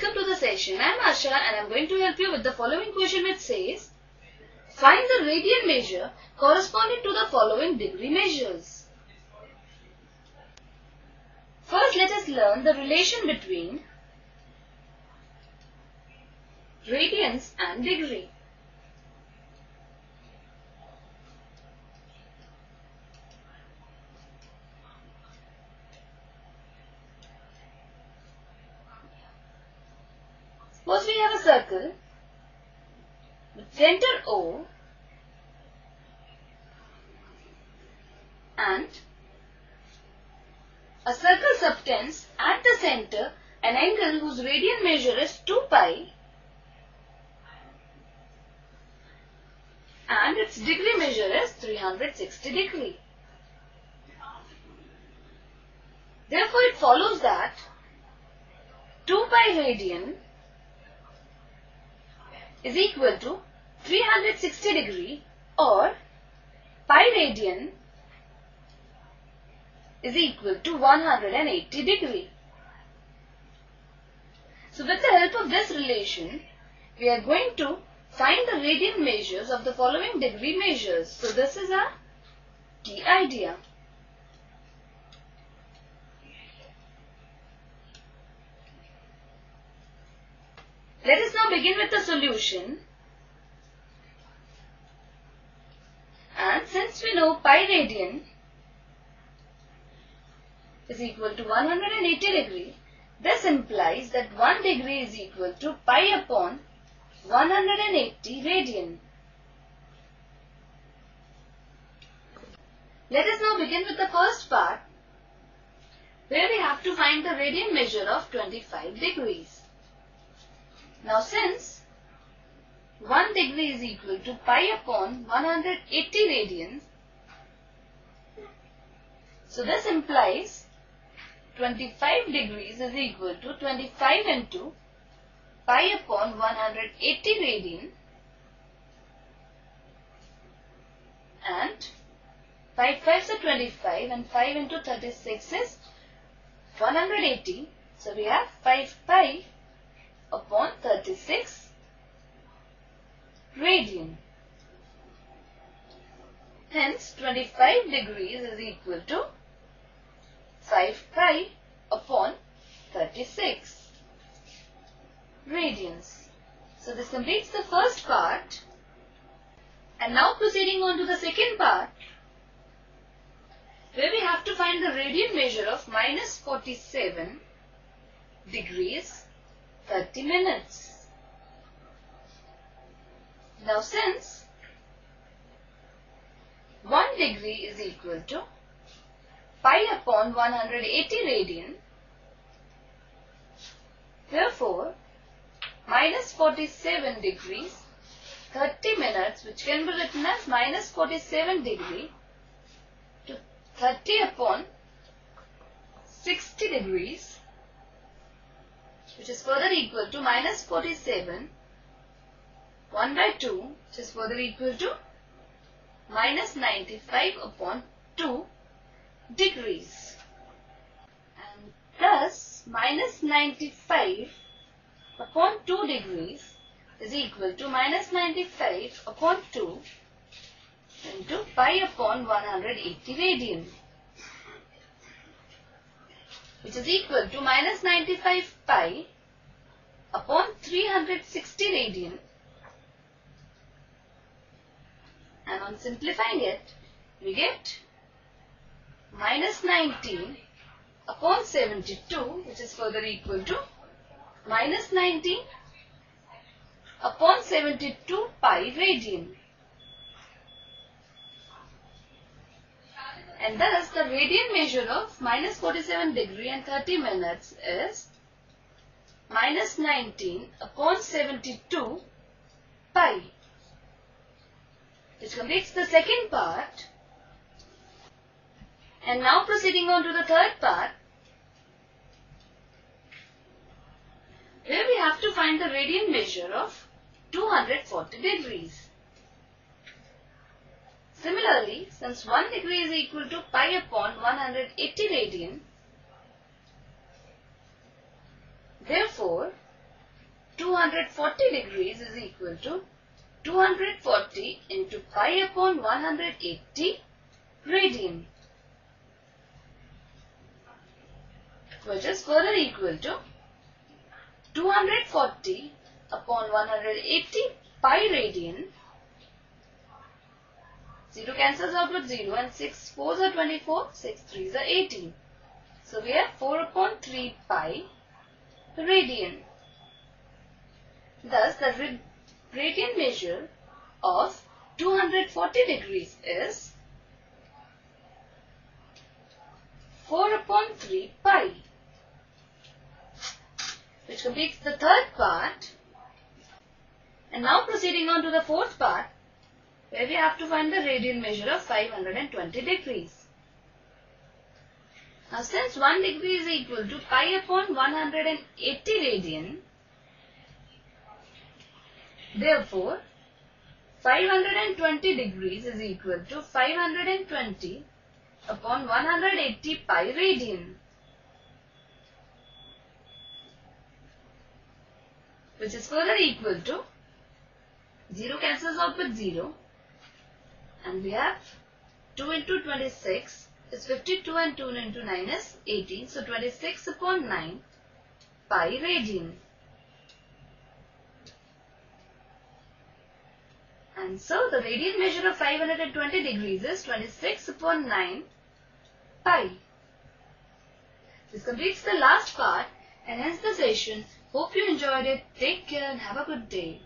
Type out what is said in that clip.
welcome to the session. I am Asha and I am going to help you with the following question which says Find the radian measure corresponding to the following degree measures. First let us learn the relation between radians and degree. Suppose we have a circle with center O and a circle subtends at the center an angle whose radian measure is 2 pi and its degree measure is 360 degree. Therefore, it follows that 2 pi radian is equal to 360 degree or pi radian is equal to 180 degree. So with the help of this relation, we are going to find the radian measures of the following degree measures. So this is our key idea. Let us now begin with the solution. And since we know pi radian is equal to 180 degree, this implies that 1 degree is equal to pi upon 180 radian. Let us now begin with the first part where we have to find the radian measure of 25 degrees. Now since 1 degree is equal to pi upon 180 radians, so this implies 25 degrees is equal to 25 into pi upon 180 radian and 5 5 are 25 and 5 into 36 is 180. So we have 5 pi upon 36 radian. Hence 25 degrees is equal to 5 pi upon 36 radians. So this completes the first part. And now proceeding on to the second part where we have to find the radian measure of minus 47 degrees 30 minutes. Now since 1 degree is equal to pi upon 180 radian, therefore minus 47 degrees 30 minutes which can be written as minus 47 degree to 30 upon 60 degrees which is further equal to minus 47 1 by 2 which is further equal to minus 95 upon 2 degrees. And thus minus 95 upon 2 degrees is equal to minus 95 upon 2 into pi upon 180 radian which is equal to minus 95 pi upon 360 radian. And on simplifying it we get minus 19 upon 72 which is further equal to minus 19 upon 72 pi radian And thus the radian measure of minus 47 degree and 30 minutes is minus 19 upon 72 pi. Which completes the second part. And now proceeding on to the third part. Where we have to find the radian measure of 240 degrees. Similarly, since 1 degree is equal to pi upon 180 radian, therefore 240 degrees is equal to 240 into pi upon 180 radian. Which is further equal to 240 upon 180 pi radian 0 cancels out with 0 and 6 4s are 24, 6 3s are 18. So we have 4 upon 3 pi radian. Thus the radian measure of 240 degrees is 4 upon 3 pi which completes the third part. And now proceeding on to the fourth part where we have to find the radian measure of 520 degrees. Now since 1 degree is equal to pi upon 180 radian, therefore 520 degrees is equal to 520 upon 180 pi radian. which is further equal to 0 cancels out with 0 and we have 2 into 26 is 52 and 2 into 9 is 18. So 26 upon 9 pi radian. And so the radian measure of 520 degrees is 26 upon 9 pi. This completes the last part and ends the session. Hope you enjoyed it. Take care and have a good day.